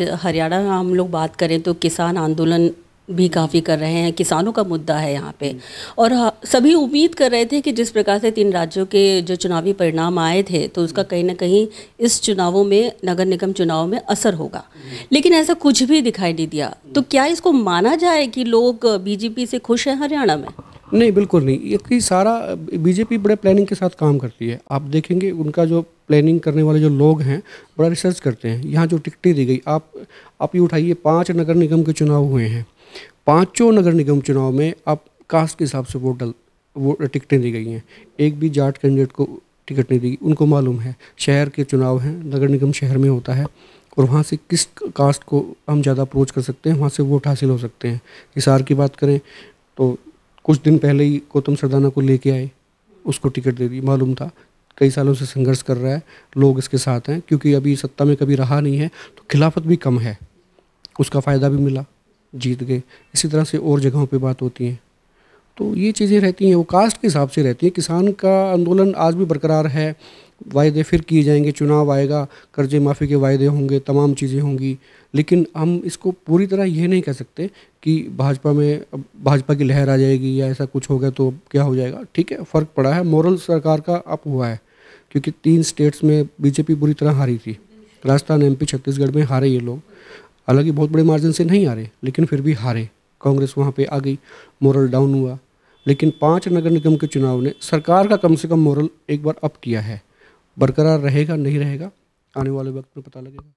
हरियाणा में हम लोग बात करें तो किसान आंदोलन भी काफ़ी कर रहे हैं, किसानों का मुद्दा है यहाँ पे। और सभी उम्मीद कर रहे थे कि जिस प्रकार से तीन राज्यों के जो चुनावी परिणाम आए थे तो उसका कहीं ना कहीं इस चुनावों में, नगर निगम चुनाव में असर होगा। लेकिन ऐसा कुछ भी दिखाई नहीं दिया। तो क्या इसको माना जाए कि लोग बीजेपी से खुश हैं हरियाणा में? नहीं, बिल्कुल नहीं। ये कि सारा बीजेपी बड़े प्लानिंग के साथ काम करती है। आप देखेंगे, उनका जो प्लानिंग करने वाले जो लोग हैं, बड़ा रिसर्च करते हैं। यहाँ जो टिकटें दी गई, आप आप ये उठाइए, पाँच नगर निगम के चुनाव हुए हैं। पाँचों नगर निगम चुनाव में आप कास्ट के हिसाब से वोट डल, वो टिकटें दी गई हैं। एक भी जाट कैंडिडेट को टिकट नहीं दी उनको मालूम है। शहर के चुनाव हैं, नगर निगम शहर में होता है। और वहाँ से किस कास्ट को हम ज़्यादा अप्रोच कर सकते हैं, वहाँ से वोट हासिल हो सकते हैं। हिसार की बात करें तो कुछ दिन पहले ही गौतम सरदाना को लेके आए, उसको टिकट दे दी। मालूम था, कई सालों से संघर्ष कर रहा है, लोग इसके साथ हैं, क्योंकि अभी सत्ता में कभी रहा नहीं है तो खिलाफत भी कम है। उसका फ़ायदा भी मिला, जीत गए। इसी तरह से और जगहों पे बात होती हैं। तो ये चीज़ें रहती हैं, वो कास्ट के हिसाब से रहती हैं। किसान का आंदोलन आज भी बरकरार है वायदे फिर किए जाएँगे, चुनाव आएगा, कर्जे माफ़ी के वायदे होंगे, तमाम चीज़ें होंगी। लेकिन हम इसको पूरी तरह ये नहीं कह सकते कि भाजपा में अब भाजपा की लहर आ जाएगी या ऐसा कुछ हो गया तो क्या हो जाएगा। ठीक है, फ़र्क पड़ा है। मॉरल सरकार का अप हुआ है, क्योंकि तीन स्टेट्स में बीजेपी बुरी तरह हारी थी। राजस्थान, एमपी, छत्तीसगढ़ में हारे ये लोग। हालाँकि बहुत बड़े मार्जिन से नहीं हारे, लेकिन फिर भी हारे। कांग्रेस वहाँ पे आ गई, मॉरल डाउन हुआ। लेकिन पाँच नगर निगम के चुनाव ने सरकार का कम से कम मॉरल एक बार अप किया है। बरकरार रहेगा नहीं रहेगा आने वाले वक्त में पता लगेगा।